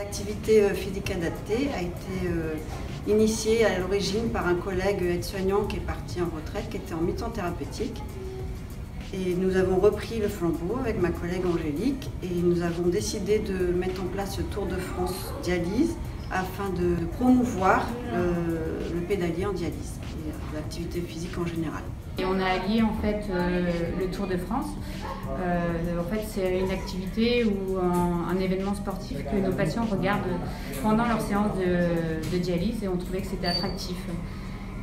L'activité euh, physique adaptée a été euh, initiée à l'origine par un collègue aide-soignant qui est parti en retraite, qui était en mi-temps thérapeutique. Et nous avons repris le flambeau avec ma collègue Angélique et nous avons décidé de mettre en place ce Tour de France dialyse afin de promouvoir le, le pédalier en dialyse et l'activité physique en général. Et on a allié en fait euh, le Tour de France. Euh, en fait, c'est une activité ou un, événement sportif que nos patients regardent pendant leur séance de, dialyse et on trouvait que c'était attractif.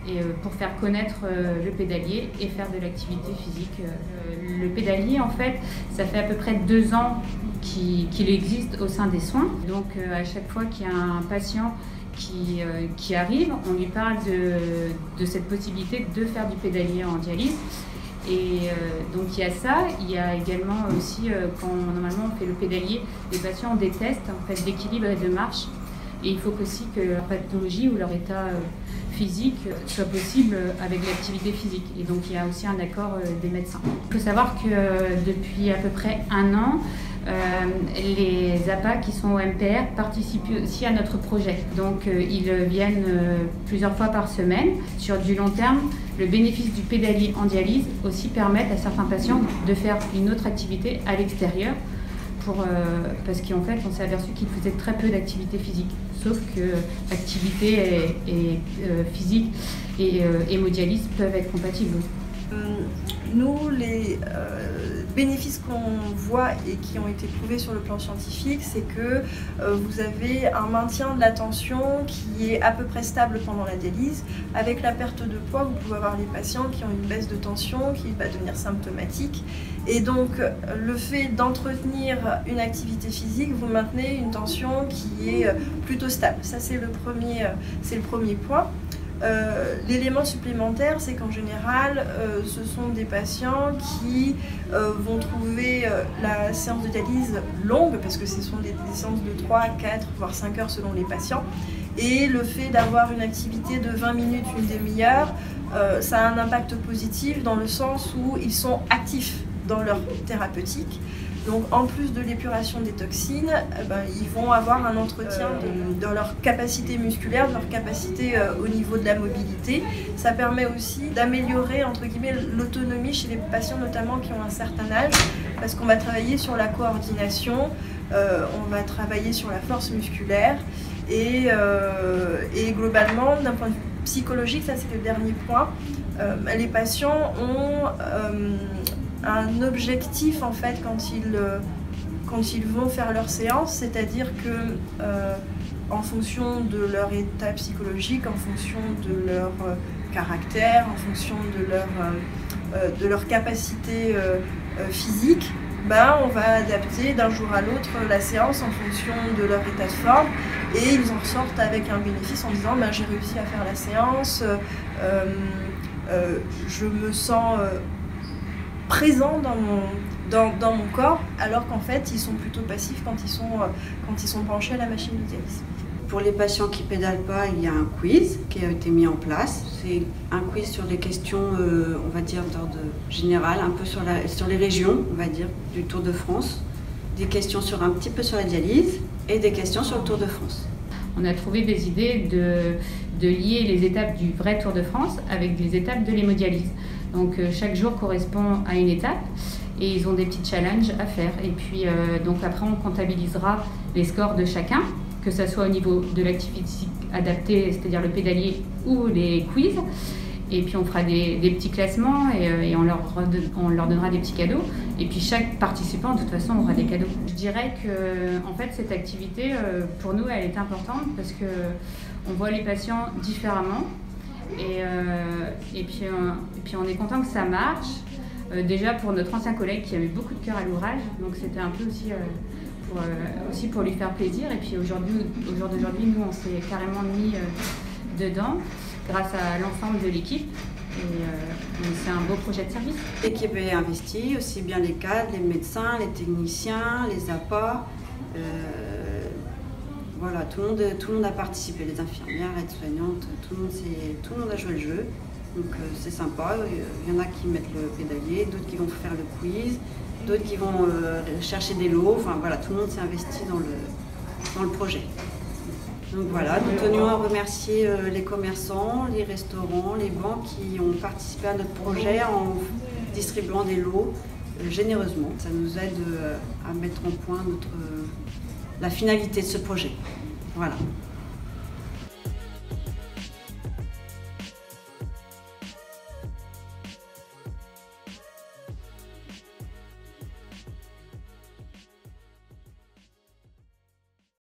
Et euh, pour faire connaître le pédalier et faire de l'activité physique. le pédalier, en fait, ça fait à peu près deux ans qu'il existe au sein des soins. Donc, à chaque fois qu'il y a un patient qui, euh, arrive, on lui parle de, cette possibilité de faire du pédalier en dialyse. Et euh, donc il y a ça, il y a également aussi euh, quand normalement on fait le pédalier, les patients ont des tests en fait, d'équilibre et de marche. Et il faut aussi que leur pathologie ou leur état physique soit possible avec l'activité physique. Et donc il y a aussi un accord des médecins. Il faut savoir que depuis à peu près un an, euh, les APA qui sont au MPR participent aussi à notre projet. Donc euh, ils viennent euh, plusieurs fois par semaine. Sur du long terme, le bénéfice du pédalier en dialyse aussi permet à certains patients de faire une autre activité à l'extérieur pour, parce qu'en fait, on s'est aperçu qu'ils faisaient très peu d'activité physique. Sauf que activité et, physique et hémodialyse peuvent être compatibles. Nous, les euh, bénéfices qu'on voit et qui ont été prouvés sur le plan scientifique, c'est que euh, vous avez un maintien de la tension qui est à peu près stable pendant la dialyse. Avec la perte de poids, vous pouvez avoir les patients qui ont une baisse de tension qui va devenir symptomatique. Et donc, le fait d'entretenir une activité physique, vous maintenez une tension qui est euh, plutôt stable. Ça, c'est le premier, c'est le premier point. Euh, l'élément supplémentaire, c'est qu'en général, ce sont des patients qui euh, vont trouver la séance de dialyse longue, parce que ce sont des, séances de 3, 4, voire 5 heures selon les patients. Et le fait d'avoir une activité de 20 minutes, une demi-heure, ça a un impact positif dans le sens où ils sont actifs dans leur thérapeutique. Donc en plus de l'épuration des toxines, eh ben, ils vont avoir un entretien de, leur capacité musculaire, de leur capacité euh, au niveau de la mobilité. Ça permet aussi d'améliorer entre guillemets l'autonomie chez les patients notamment qui ont un certain âge, parce qu'on va travailler sur la coordination, euh, on va travailler sur la force musculaire et, euh, et globalement d'un point de vue psychologique, ça c'est le dernier point, les patients ont un objectif en fait quand ils, euh, quand ils vont faire leur séance, c'est-à-dire que euh, en fonction de leur état psychologique, en fonction de leur euh, caractère, en fonction de leur, capacité physique, ben, on va adapter d'un jour à l'autre la séance en fonction de leur état de forme et ils en sortent avec un bénéfice en disant ben, j'ai réussi à faire la séance, je me sens présents dans mon, dans, dans mon corps, alors qu'en fait, ils sont plutôt passifs quand ils sont, euh, quand ils sont penchés à la machine de dialyse. Pour les patients qui pédalent pas, il y a un quiz qui a été mis en place. C'est un quiz sur les questions, euh, on va dire, d'ordre général, un peu sur, la, sur les régions, on va dire, du Tour de France. Des questions sur un petit peu sur la dialyse et des questions sur le Tour de France. On a trouvé des idées de, de lier les étapes du vrai Tour de France avec des étapes de l'hémodialyse. Donc euh, chaque jour correspond à une étape et ils ont des petits challenges à faire. Et puis euh, donc après on comptabilisera les scores de chacun, que ce soit au niveau de l'activité adaptée, c'est-à-dire le pédalier ou les quiz. Et puis on fera des, petits classements euh, et, on, leur, on, leur, donnera des petits cadeaux. Et puis chaque participant, de toute façon, aura des cadeaux. Je dirais que en fait cette activité, pour nous, elle est importante parce que on voit les patients différemment. Et, euh, et, puis, euh, et, puis, on est content que ça marche. Euh, déjà pour notre ancien collègue qui avait beaucoup de cœur à l'ouvrage, donc c'était un peu aussi pour, aussi pour lui faire plaisir. Et puis aujourd'hui, au jour d'aujourd'hui, nous on s'est carrément mis dedans grâce à l'ensemble de l'équipe. Et c'est un beau projet de service. L'équipe est investie, aussi bien les cadres, les médecins, les techniciens, les apports. Voilà, tout le, monde, tout le monde a participé, les infirmières, les soignantes tout le, monde tout le monde a joué le jeu. Donc euh, c'est sympa, il y en a qui mettent le pédalier, d'autres qui vont faire le quiz, d'autres qui vont euh, chercher des lots. Enfin voilà, tout le monde s'est investi dans le, dans le projet. Donc voilà, nous tenions à remercier euh, les commerçants, les restaurants, les banques qui ont participé à notre projet en distribuant des lots euh, généreusement. Ça nous aide euh, à mettre en point notre, la finalité de ce projet. Voilà.